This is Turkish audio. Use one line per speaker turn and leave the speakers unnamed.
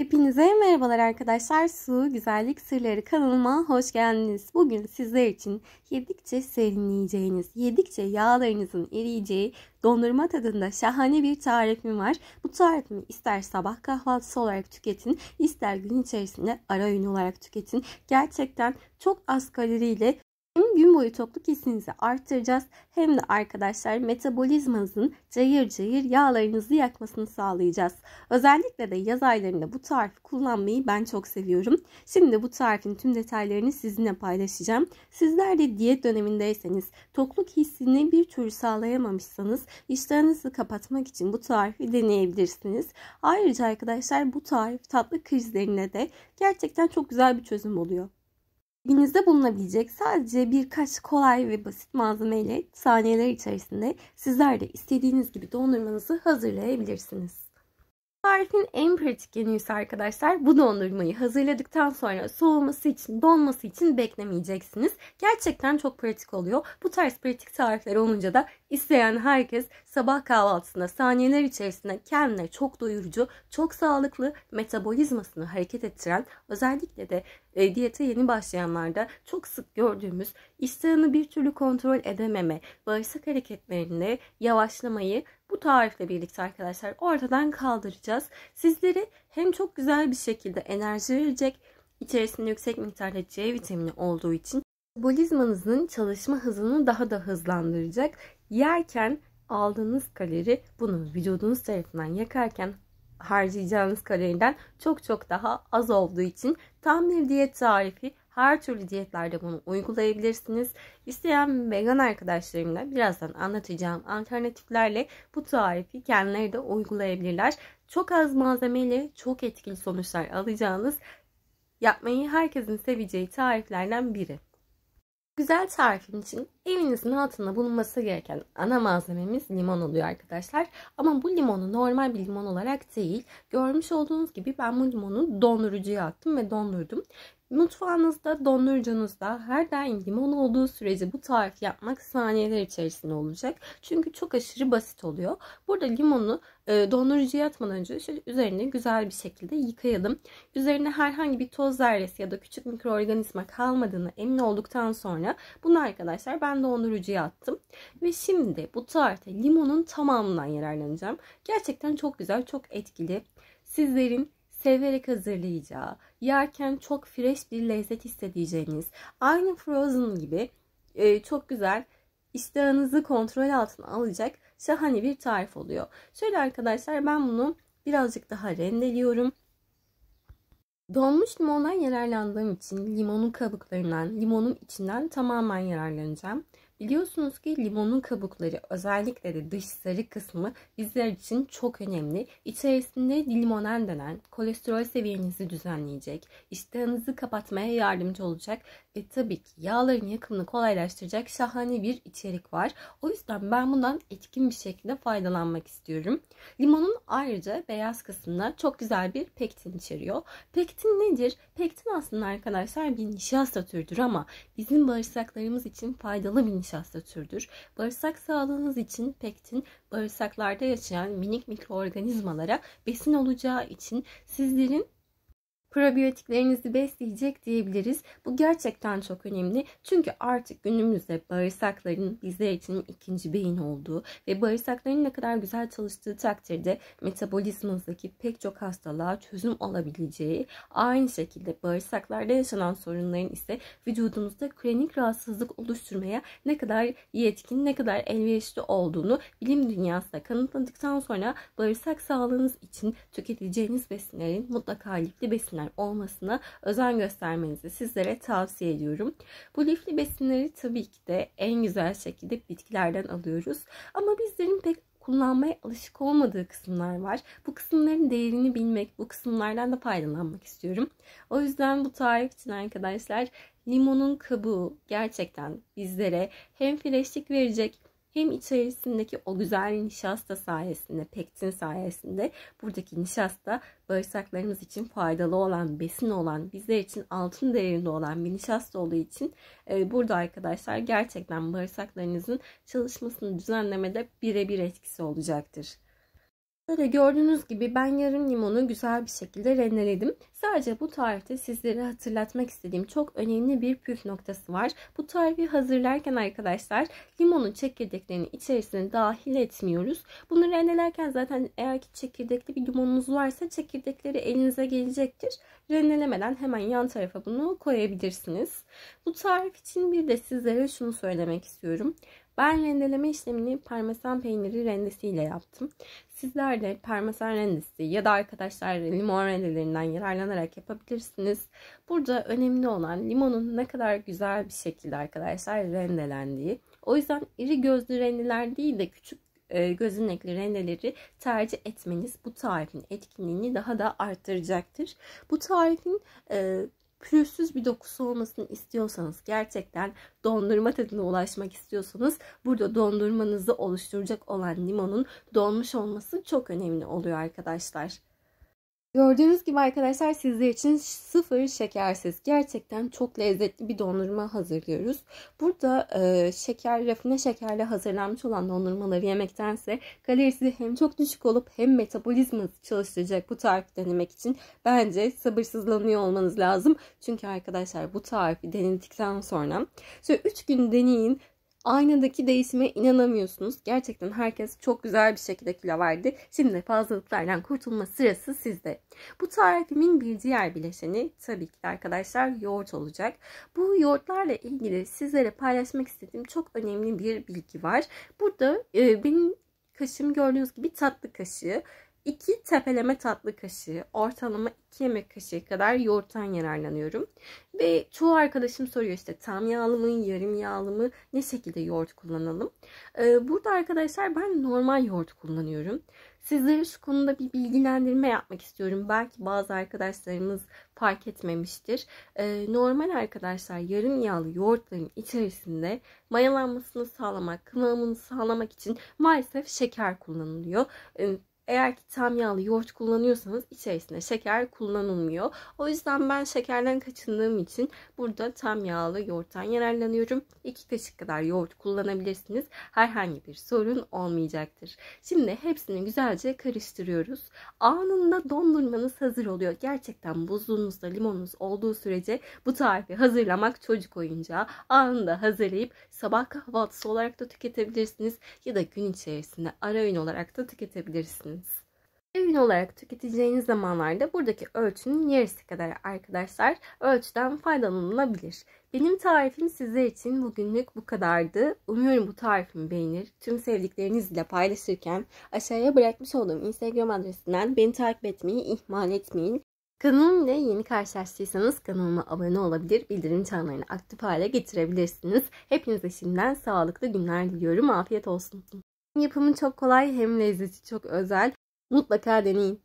Hepinize merhabalar arkadaşlar. Su Güzellik Sırları kanalıma hoş geldiniz. Bugün sizler için yedikçe serinleyeceğiniz, yedikçe yağlarınızın eriyeceği dondurma tadında şahane bir tarifim var. Bu tarifimi ister sabah kahvaltısı olarak tüketin, ister gün içerisinde ara öğün olarak tüketin. Gerçekten çok az kaloriyle gün boyu tokluk hissinizi arttıracağız hem de arkadaşlar metabolizmanızın cayır cayır yağlarınızı yakmasını sağlayacağız. Özellikle de yaz aylarında bu tarifi kullanmayı ben çok seviyorum. Şimdi bu tarifin tüm detaylarını sizinle paylaşacağım. Sizler de diyet dönemindeyseniz, tokluk hissini bir türlü sağlayamamışsanız iştahınızı kapatmak için bu tarifi deneyebilirsiniz. Ayrıca arkadaşlar bu tarif tatlı krizlerine de gerçekten çok güzel bir çözüm oluyor. Evinizde bulunabilecek sadece birkaç kolay ve basit malzemeyle saniyeler içerisinde sizler de istediğiniz gibi dondurmanızı hazırlayabilirsiniz. Tarifin en pratik ise arkadaşlar bu dondurmayı hazırladıktan sonra soğuması için, donması için beklemeyeceksiniz. Gerçekten çok pratik oluyor. Bu tarz pratik tarifler olunca da isteyen herkes sabah kahvaltısında saniyeler içerisinde kendine çok doyurucu, çok sağlıklı, metabolizmasını hareket ettiren, özellikle de e, diyete yeni başlayanlarda çok sık gördüğümüz iştahını bir türlü kontrol edememe, bağırsak hareketlerinde yavaşlamayı bu tarifle birlikte arkadaşlar ortadan kaldıracağız. Sizleri hem çok güzel bir şekilde enerji verecek, içerisinde yüksek miktarda C vitamini olduğu için metabolizmanızın çalışma hızını daha da hızlandıracak. Yerken aldığınız kalori bunu vücudunuz tarafından yakarken harcayacağınız kaloriden çok çok daha az olduğu için tam bir diyet tarifi her türlü diyetlerde bunu uygulayabilirsiniz. İsteyen vegan arkadaşlarımla birazdan anlatacağım alternatiflerle bu tarifi kendileri de uygulayabilirler. Çok az malzemeyle çok etkili sonuçlar alacağınız yapmayı herkesin seveceği tariflerden biri. Güzel tarifim için evinizin altında bulunması gereken ana malzememiz limon oluyor arkadaşlar. Ama bu limonu normal bir limon olarak değil. Görmüş olduğunuz gibi ben bu limonu dondurucuya attım ve dondurdum. Mutfağınızda, dondurucunuzda her daim limon olduğu sürece bu tarif yapmak saniyeler içerisinde olacak. Çünkü çok aşırı basit oluyor. Burada limonu e, dondurucuya atmadan önce şöyle üzerine güzel bir şekilde yıkayalım. Üzerine herhangi bir toz zerresi ya da küçük mikroorganizma kalmadığını emin olduktan sonra bunu arkadaşlar ben dondurucuya attım. Ve şimdi bu tarifte limonun tamamından yararlanacağım. Gerçekten çok güzel, çok etkili. Sizlerin severek hazırlayacağı, yerken çok fresh bir lezzet hissedeceğiniz, aynı Frozen gibi e, çok güzel iştahınızı kontrol altına alacak şahane bir tarif oluyor. Şöyle arkadaşlar ben bunu birazcık daha rendeliyorum. Donmuş limondan yararlandığım için limonun kabuklarından, limonun içinden tamamen yararlanacağım. Biliyorsunuz ki limonun kabukları özellikle de dış sarı kısmı bizler için çok önemli. İçerisinde limonen denen kolesterol seviyenizi düzenleyecek, iştahınızı kapatmaya yardımcı olacak ve tabii ki yağların yakımını kolaylaştıracak şahane bir içerik var. O yüzden ben bundan etkin bir şekilde faydalanmak istiyorum. Limonun ayrıca beyaz kısmında çok güzel bir pektin içeriyor. Pektin nedir? Pektin aslında arkadaşlar bir nişasta türüdür ama bizim bağırsaklarımız için faydalı bir nişasta türüdür. Bağırsak sağlığınız için pektin bağırsaklarda yaşayan minik mikroorganizmalara besin olacağı için sizlerin probiyotiklerinizi besleyecek diyebiliriz. Bu gerçekten çok önemli. Çünkü artık günümüzde bağırsakların bizler için ikinci beyin olduğu ve bağırsakların ne kadar güzel çalıştığı takdirde metabolizmanızdaki pek çok hastalığa çözüm olabileceği, aynı şekilde bağırsaklarda yaşanan sorunların ise vücudumuzda kronik rahatsızlık oluşturmaya ne kadar yetkin, ne kadar elverişli olduğunu bilim dünyasında kanıtladıktan sonra bağırsak sağlığınız için tüketeceğiniz besinlerin mutlaka lifli besinler besinler olmasına özen göstermenizi sizlere tavsiye ediyorum. Bu lifli besinleri tabii ki de en güzel şekilde bitkilerden alıyoruz. Ama bizlerin pek kullanmaya alışık olmadığı kısımlar var. Bu kısımların değerini bilmek, bu kısımlardan da faydalanmak istiyorum. O yüzden bu tarif için arkadaşlar limonun kabuğu gerçekten bizlere hem freshlik verecek hem içerisindeki o güzel nişasta sayesinde, pektin sayesinde buradaki nişasta bağırsaklarımız için faydalı olan, besin olan, bizler için altın değerinde olan bir nişasta olduğu için e, burada arkadaşlar gerçekten bağırsaklarınızın çalışmasını düzenlemede birebir etkisi olacaktır. Böyle gördüğünüz gibi ben yarım limonu güzel bir şekilde rendeledim. Sadece bu tarifte sizlere hatırlatmak istediğim çok önemli bir püf noktası var. Bu tarifi hazırlarken arkadaşlar limonun çekirdeklerini içerisine dahil etmiyoruz. Bunu rendelerken zaten eğer ki çekirdekli bir limonunuz varsa çekirdekleri elinize gelecektir. Rendelemeden hemen yan tarafa bunu koyabilirsiniz. Bu tarif için bir de sizlere şunu söylemek istiyorum. Ben rendeleme işlemini parmesan peyniri rendesiyle yaptım. Sizler de parmesan rendesi ya da arkadaşlar limon rendelerinden yararlanarak yapabilirsiniz. Burada önemli olan limonun ne kadar güzel bir şekilde arkadaşlar rendelendiği. O yüzden iri gözlü rendeler değil de küçük e, gözenekli rendeleri tercih etmeniz bu tarifin etkinliğini daha da arttıracaktır. Bu tarifin e, pürüzsüz bir dokusu olmasını istiyorsanız gerçekten dondurma tadına ulaşmak istiyorsanız burada dondurmanızı oluşturacak olan limonun donmuş olması çok önemli oluyor arkadaşlar. Gördüğünüz gibi arkadaşlar sizler için sıfır şekersiz gerçekten çok lezzetli bir dondurma hazırlıyoruz. Burada e, şeker, rafine şekerle hazırlanmış olan dondurmaları yemektense kalorisi hem çok düşük olup hem metabolizması çalıştıracak bu tarifi denemek için bence sabırsızlanıyor olmanız lazım. Çünkü arkadaşlar bu tarifi denedikten sonra şöyle 3 gün deneyin Aynadaki değişime inanamıyorsunuz. Gerçekten herkes çok güzel bir şekilde kilo verdi. Şimdi fazlalıklardan kurtulma sırası sizde. Bu tarifimin bir diğer bileşeni tabii ki arkadaşlar yoğurt olacak. Bu yoğurtlarla ilgili sizlere paylaşmak istediğim çok önemli bir bilgi var. Burada e, benim kaşım gördüğünüz gibi tatlı kaşığı. 2 tepeleme tatlı kaşığı, ortalama 2 yemek kaşığı kadar yoğurttan yararlanıyorum. Ve çoğu arkadaşım soruyor işte tam yağlı mı, yarım yağlı mı, ne şekilde yoğurt kullanalım. Ee, burada arkadaşlar ben normal yoğurt kullanıyorum. Sizlere şu konuda bir bilgilendirme yapmak istiyorum. Belki bazı arkadaşlarımız fark etmemiştir. Ee, normal arkadaşlar yarım yağlı yoğurtların içerisinde mayalanmasını sağlamak, kıvamını sağlamak için maalesef şeker kullanılıyor. Ee, eğer ki tam yağlı yoğurt kullanıyorsanız içerisinde şeker kullanılmıyor. O yüzden ben şekerden kaçındığım için burada tam yağlı yoğurttan yararlanıyorum. 2 kaşık kadar yoğurt kullanabilirsiniz. Herhangi bir sorun olmayacaktır. Şimdi hepsini güzelce karıştırıyoruz. Anında dondurmanız hazır oluyor. Gerçekten buzluğunuzda limonunuz olduğu sürece bu tarifi hazırlamak çocuk oyuncağı. Anında hazırlayıp sabah kahvaltısı olarak da tüketebilirsiniz ya da gün içerisinde ara öğün olarak da tüketebilirsiniz. Ürün olarak tüketeceğiniz zamanlarda buradaki ölçünün yarısı kadar arkadaşlar ölçüden faydalanılabilir. Benim tarifim sizler için bugünlük bu kadardı. Umuyorum bu tarifimi beğenir. Tüm sevdiklerinizle paylaşırken aşağıya bırakmış olduğum Instagram adresinden beni takip etmeyi ihmal etmeyin. Kanalım ile yeni karşılaştıysanız kanalıma abone olabilir, bildirim çanlarını aktif hale getirebilirsiniz. Hepinize şimdiden sağlıklı günler diliyorum. Afiyet olsun. Yapımı çok kolay hem lezzeti çok özel. Mutlaka deneyin.